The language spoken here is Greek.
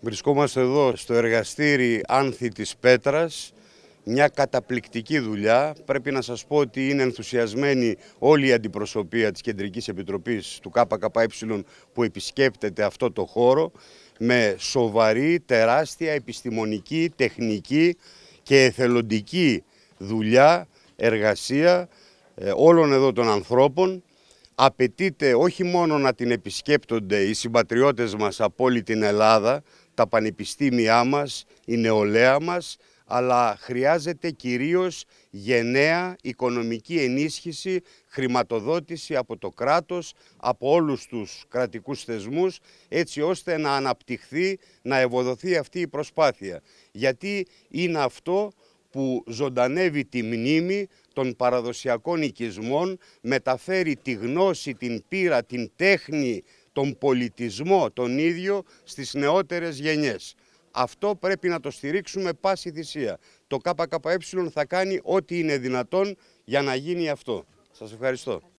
Βρισκόμαστε εδώ στο εργαστήρι Άνθη της Πέτρας, μια καταπληκτική δουλειά. Πρέπει να σας πω ότι είναι ενθουσιασμένη όλη η αντιπροσωπεία της Κεντρικής Επιτροπής του ΚΚΕ που επισκέπτεται αυτό το χώρο με σοβαρή, τεράστια επιστημονική, τεχνική και εθελοντική δουλειά, εργασία ε, όλων εδώ των ανθρώπων απαιτείται όχι μόνο να την επισκέπτονται οι συμπατριώτες μας από όλη την Ελλάδα, τα πανεπιστήμια μας, η νεολαία μας, αλλά χρειάζεται κυρίως γενναία οικονομική ενίσχυση, χρηματοδότηση από το κράτος, από όλους τους κρατικούς θεσμούς, έτσι ώστε να αναπτυχθεί, να ευοδοθεί αυτή η προσπάθεια. Γιατί είναι αυτό που ζωντανεύει τη μνήμη των παραδοσιακών οικισμών, μεταφέρει τη γνώση, την πείρα, την τέχνη, τον πολιτισμό τον ίδιο στις νεότερες γενιές. Αυτό πρέπει να το στηρίξουμε πάση θυσία. Το ΚΚΕ θα κάνει ό,τι είναι δυνατόν για να γίνει αυτό. Σας ευχαριστώ.